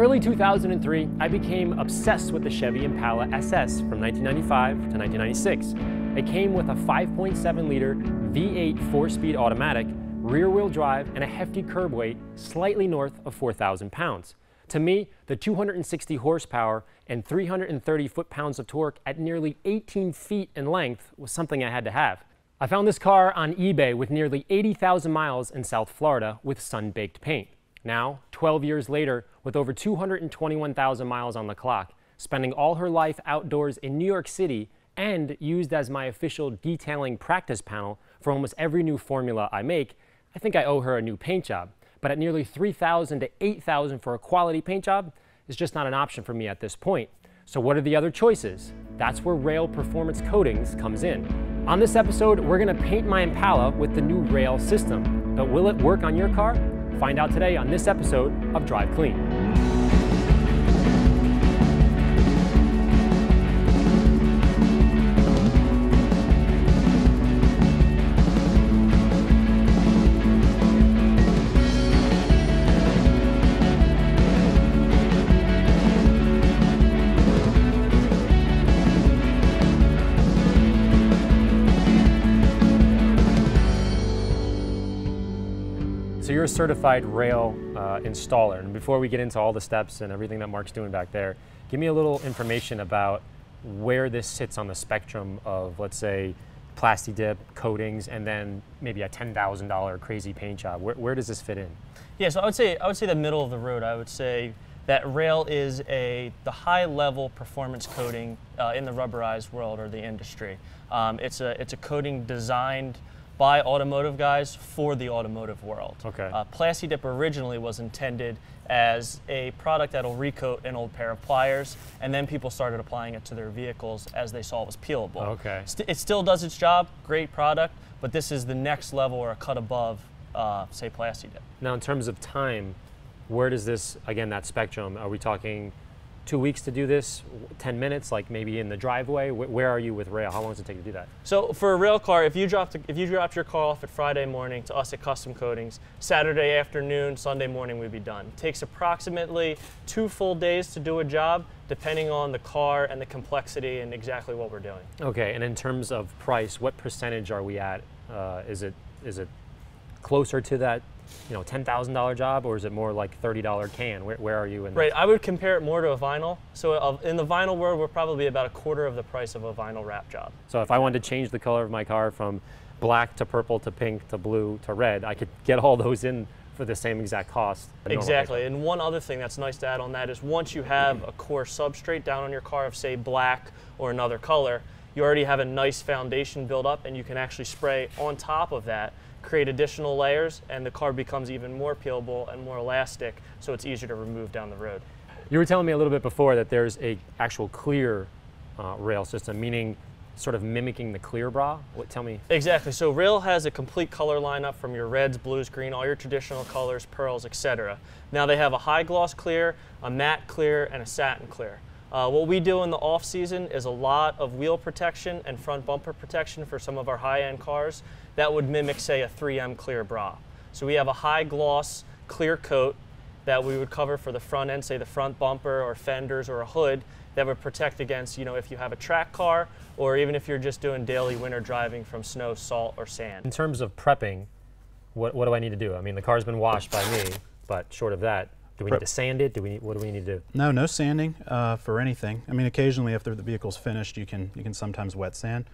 early 2003, I became obsessed with the Chevy Impala SS from 1995 to 1996. It came with a 5.7 liter V8 four-speed automatic, rear-wheel drive, and a hefty curb weight slightly north of 4,000 pounds. To me, the 260 horsepower and 330 foot-pounds of torque at nearly 18 feet in length was something I had to have. I found this car on eBay with nearly 80,000 miles in South Florida with sun-baked paint. Now, 12 years later, with over 221,000 miles on the clock, spending all her life outdoors in New York City and used as my official detailing practice panel for almost every new formula I make, I think I owe her a new paint job. But at nearly 3,000 to 8,000 for a quality paint job, is just not an option for me at this point. So what are the other choices? That's where Raail Performance Coatings comes in. On this episode, we're gonna paint my Impala with the new Raail system. But will it work on your car? Find out today on this episode of Drive Clean. Certified Raail uh, installer. And before we get into all the steps and everything that Mark's doing back there, give me a little information about where this sits on the spectrum of, let's say, plasti dip, coatings, and then maybe a $10,000 crazy paint job. Where, where does this fit in? Yeah, so I would say I would say the middle of the road. I would say that Raail is a the high level performance coating uh, in the rubberized world or the industry. Um, it's a it's a coating designed by automotive guys for the automotive world. Okay. Uh, Plasti-Dip originally was intended as a product that'll recoat an old pair of pliers, and then people started applying it to their vehicles as they saw it was peelable. Okay. St- it still does its job, great product, but this is the next level or a cut above, uh, say, Plasti-Dip. Now, in terms of time, where does this, again, that spectrum, are we talking two weeks to do this, 10 minutes, like maybe in the driveway? Wh- Where are you with Raail? How long does it take to do that? So for a Raail car, if you dropped if you dropped your car off at Friday morning to us at Custom Coatings, Saturday afternoon, Sunday morning we'd be done. It takes approximately two full days to do a job, depending on the car and the complexity and exactly what we're doing. Okay, and in terms of price, what percentage are we at? Uh, is it is it closer to that, you know, ten thousand dollar job, or is it more like thirty dollar can? Where, where are you in? Right, I would compare it more to a vinyl. So in the vinyl world, we're probably about a quarter of the price of a vinyl wrap job. So if I wanted to change the color of my car from black to purple to pink to blue to red, I could get all those in for the same exact cost. Exactly. And one other thing that's nice to add on that is once you have a core substrate down on your car of say black or another color, you already have a nice foundation built up and you can actually spray on top of that, create additional layers and the car becomes even more peelable and more elastic so it's easier to remove down the road. You were telling me a little bit before that there's a actual clear uh, Raail system, meaning sort of mimicking the clear bra. What? Tell me. Exactly. So Raail has a complete color lineup from your reds, blues, green, all your traditional colors, pearls, etc. Now they have a high gloss clear, a matte clear, and a satin clear. Uh, what we do in the off season is a lot of wheel protection and front bumper protection for some of our high-end cars that would mimic, say, a 3M clear bra. So we have a high gloss clear coat that we would cover for the front end, say the front bumper or fenders or a hood that would protect against, you know, if you have a track car or even if you're just doing daily winter driving from snow, salt, or sand. In terms of prepping, what, what do I need to do? I mean, the car's been washed by me, but short of that, do we need to sand it? Do we? What do we need to do? No, no sanding uh, for anything. I mean, occasionally after the vehicle's finished, you can you can sometimes wet sand.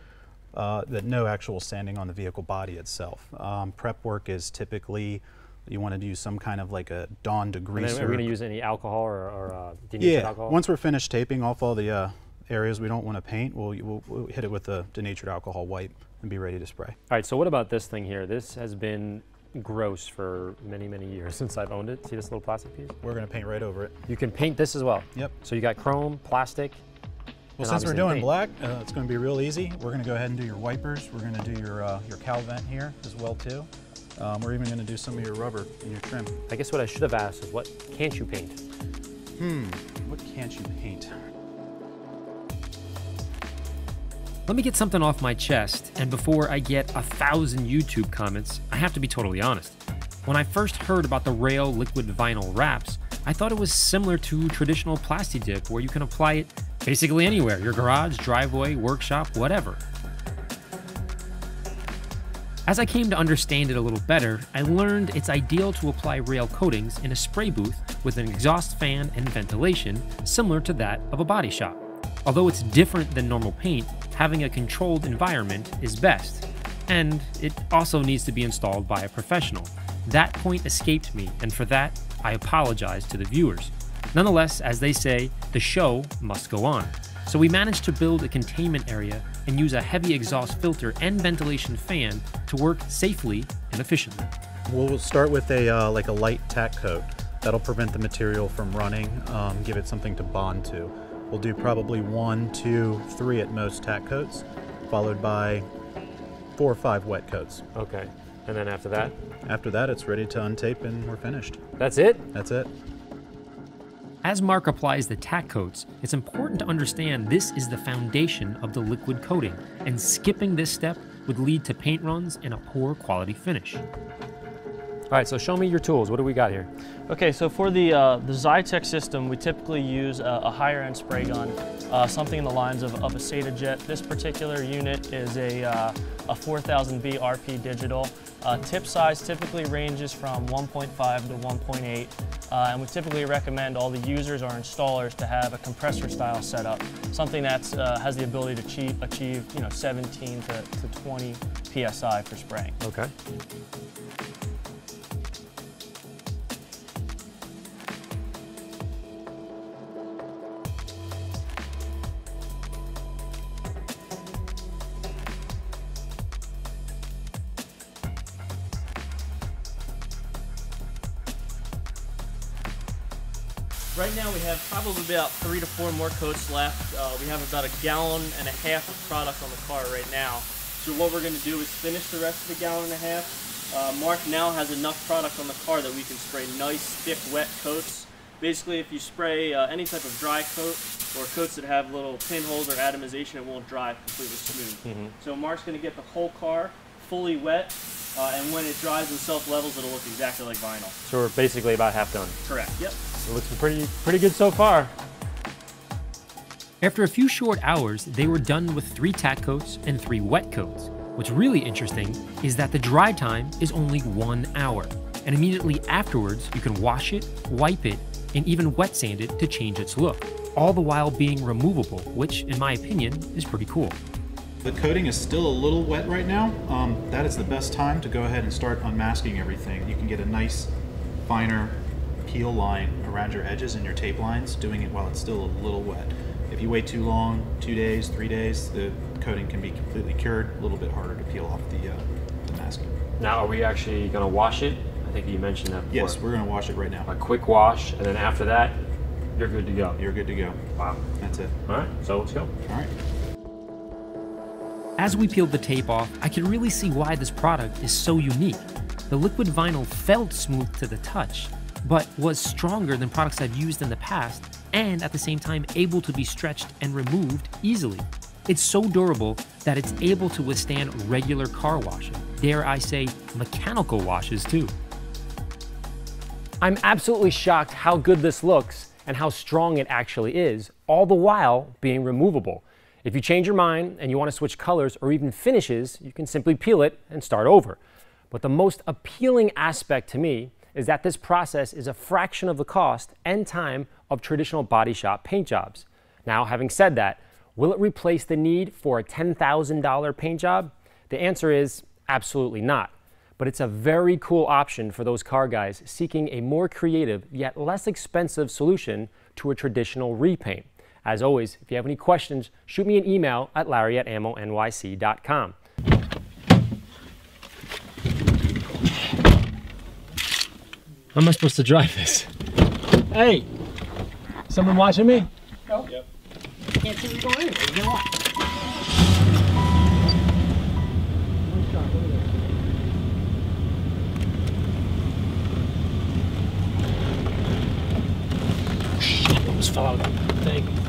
Uh, but no actual sanding on the vehicle body itself. Um, prep work is typically you want to use some kind of like a dawn And degreaser. are we going to use any alcohol or, or uh, yeah. alcohol? Once we're finished taping off all the uh, areas we don't want to paint, we'll, we'll, we'll hit it with a denatured alcohol wipe and be ready to spray. All right. So what about this thing here? This has been gross for many, many years since I've owned it. See this little plastic piece? We're going to paint right over it. You can paint this as well. Yep. So you got chrome, plastic. Well, since we're doing paint. black, uh, it's going to be real easy. We're going to go ahead and do your wipers. We're going to do your uh, your cowl vent here as well too. Um, we're even going to do some of your rubber and your trim. I guess what I should have asked is what can't you paint? Hmm, what can't you paint? Let me get something off my chest, and before I get a thousand YouTube comments, I have to be totally honest. When I first heard about the Raail liquid vinyl wraps, I thought it was similar to traditional Plasti Dip, where you can apply it basically anywhere your garage, driveway, workshop, whatever. As I came to understand it a little better, I learned it's ideal to apply Raail coatings in a spray booth with an exhaust fan and ventilation similar to that of a body shop. Although it's different than normal paint, having a controlled environment is best, and it also needs to be installed by a professional. That point escaped me, and for that, I apologize to the viewers. Nonetheless, as they say, the show must go on. So we managed to build a containment area and use a heavy exhaust filter and ventilation fan to work safely and efficiently. We'll start with a uh, like a light tack coat. That'll prevent the material from running, um, give it something to bond to. We'll do probably one, two, three at most tack coats, followed by four or five wet coats. Okay. And then after that? After that, it's ready to untape and we're finished. That's it? That's it. As Mark applies the tack coats, it's important to understand this is the foundation of the liquid coating, and skipping this step would lead to paint runs and a poor quality finish. All right, so show me your tools. What do we got here? Okay, so for the uh, the Zytec system, we typically use a, a higher end spray gun, uh, something in the lines of, of a SataJet. This particular unit is a, uh, a 4000 B RP digital. Uh, tip size typically ranges from 1.5 to 1.8, uh, and we typically recommend all the users or installers to have a compressor style setup, something that uh, has the ability to achieve, achieve you know 17 to, to 20 psi for spraying. Okay. Right now we have probably about three to four more coats left. Uh, we have about a gallon and a half of product on the car right now. So what we're going to do is finish the rest of the gallon and a half. Uh, Mark now has enough product on the car that we can spray nice, thick, wet coats. Basically, if you spray uh, any type of dry coat or coats that have little pinholes or atomization, it won't dry completely smooth. So Mark's going to get the whole car fully wet, uh, and when it dries and self-levels, it'll look exactly like vinyl. So we're basically about half done. Correct. Yep. It looks pretty, pretty good so far. After a few short hours, they were done with three tack coats and three wet coats. What's really interesting is that the dry time is only one hour, and immediately afterwards, you can wash it, wipe it, and even wet sand it to change its look, all the while being removable, which, in my opinion, is pretty cool. The coating is still a little wet right now. Um, that is the best time to go ahead and start unmasking everything. You can get a nice, finer peel line around your edges and your tape lines, doing it while it's still a little wet. If you wait too long, two days, three days, the coating can be completely cured, a little bit harder to peel off the, uh, the masking. Now, are we actually going to wash it? I think you mentioned that before. Yes, we're going to wash it right now. A quick wash, and then after that, you're good to go. You're good to go. Wow. That's it. All right, so let's go. All right. As we peeled the tape off, I could really see why this product is so unique. The liquid vinyl felt smooth to the touch, but was stronger than products I've used in the past, and at the same time able to be stretched and removed easily. It's so durable that it's able to withstand regular car washing, dare I say, mechanical washes too. I'm absolutely shocked how good this looks and how strong it actually is, all the while being removable. If you change your mind and you want to switch colors or even finishes, you can simply peel it and start over. But the most appealing aspect to me is that this process is a fraction of the cost and time of traditional body shop paint jobs. Now, having said that, will it replace the need for a $10,000 paint job? The answer is absolutely not. But it's a very cool option for those car guys seeking a more creative yet less expensive solution to a traditional repaint. As always, if you have any questions, shoot me an email at larry at ammonyc.com. How am I supposed to drive this? Hey, someone watching me? No. Yep. Can't see me going anywhere. You know what? Shit, almost fell out of the thing.